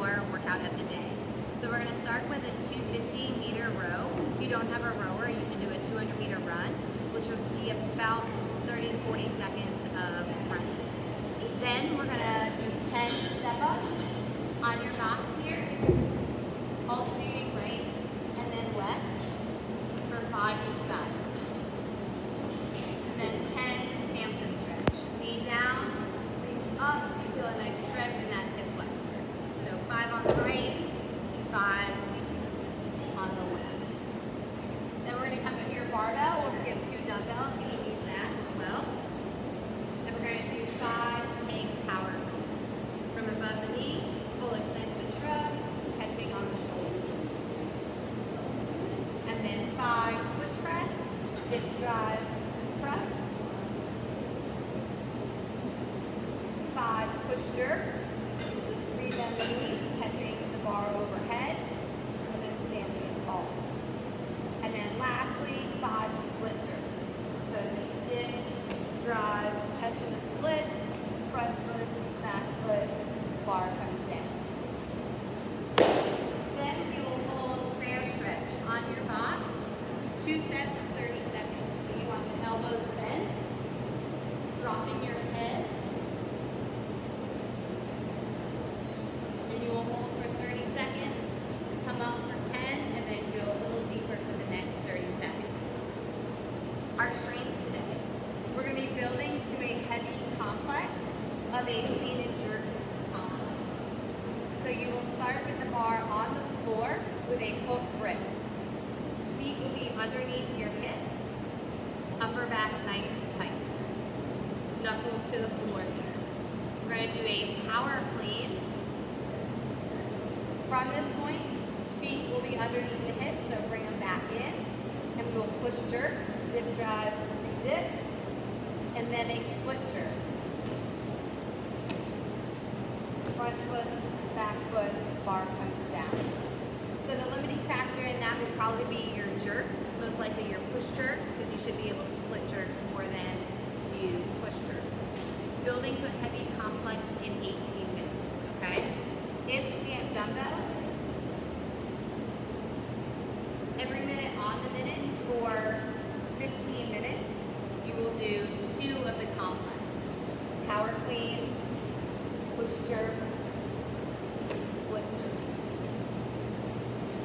workout of the day. So we're gonna start with a 250 meter row. If you don't have a rower, you can do a 200 meter run, which would be about 30 to 40 seconds of running. Then we're gonna do 10 step ups on your box here, alternating right and then left for five each side. And then 10 Samson stretch. Knee down, reach up, and feel a nice stretch in that hip flexor. So five five on the. Then we're gonna come to your barbell, you have two dumbbells, you can use that as well. Then we're gonna do five hang power. From above the knee, full extension shrug, catching on the shoulders. And then five push press, dip drive, press. Five push jerk, You'll just rebend the knees, catching the bar overhead, and then standing it tall. And then lastly, five split jerks. So it's a dip, drive, a split, front foot, back foot, bar comes down. Then we will hold prayer stretch on your box, two sets of 30 seconds. So you want the elbows bent, dropping your head, and you will hold for 30 seconds, come up for 10, and then go a little deeper for the next 30 seconds. Our strength today. We're going to be building to a heavy complex and jerk complex. So you will start with the bar on the floor with a hook grip. Feet will be underneath your hips, upper back nice and tight. Knuckles to the floor here. We're going to do a power clean. From this point, feet will be underneath the hips, so bring them back in. And we will push jerk, dip drive, re-dip, and then a split jerk. Front foot, back foot, bar comes down. So the limiting factor in that would probably be your jerks, most likely your push jerk, because you should be able to split jerk more than you push jerk. Building to a heavy complex in 18 minutes, okay? If we have dumbbells, every minute on the minute for 15 minutes, you will do two of the complex. Power clean, push jerk, split jerk.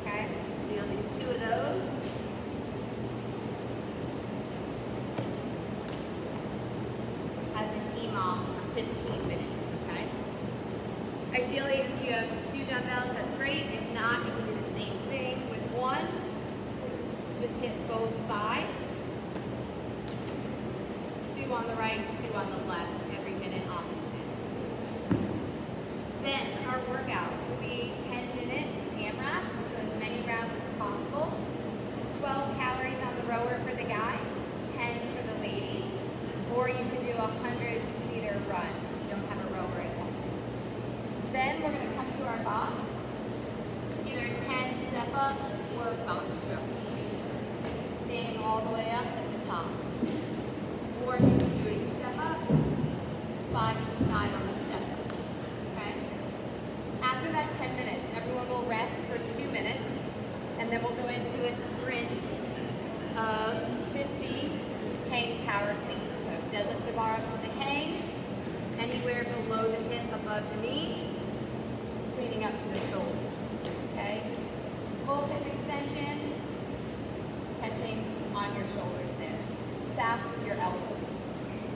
Okay, so you'll do two of those. As an EMOM for 15 minutes, okay? Ideally, if you have two dumbbells, that's great. If not, you can do the same thing with one. Just hit both sides. Two on the right, two on the left, every minute on the minute. Then our workout will be 10 minute AMRAP, so as many rounds as possible. 12 calories on the rower for guys, 10 for the ladies, or you can do a 100 meter run if you don't have a rower at home. Then we're going to come to our box, either 10 step ups or box jumps, standing all the way up at the top. Or you can do a step up, five each side on the step ups. Okay? After that 10 minutes, everyone will rest for two minutes, and then we'll go into a sprint of 50 hang power cleans. So deadlift the bar up to the hang, anywhere below the hip above the knee, cleaning up to the shoulders. Okay? Full hip extension, catching on your shoulders there. Fast with your elbows.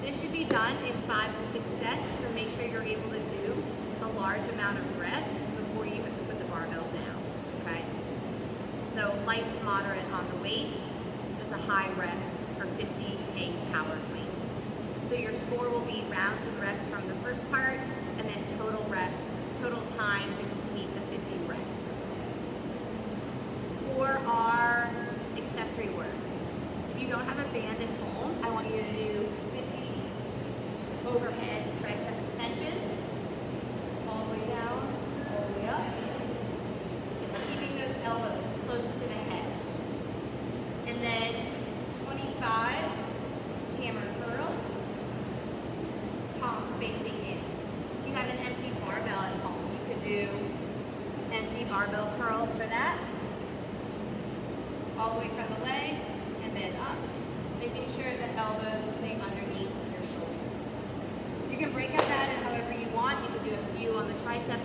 This should be done in five to six sets, so make sure you're able to do a large amount of reps before you to put the barbell down, okay? So light to moderate on the weight, just a high rep for 50 hang power cleans. So your score will be rounds and reps from the first part, and then total rep, total time to complete the 50 reps. For our accessory work, if you don't have a band at home, I want you to do 50 overhead tricep extensions, all the way down, all the way up, keeping those elbows close to the head. And then 25 hammer curls, barbell curls for that. All the way from the leg and then up, making sure the elbows stay underneath your shoulders. You can break up that however you want. You can do a few on the tricep,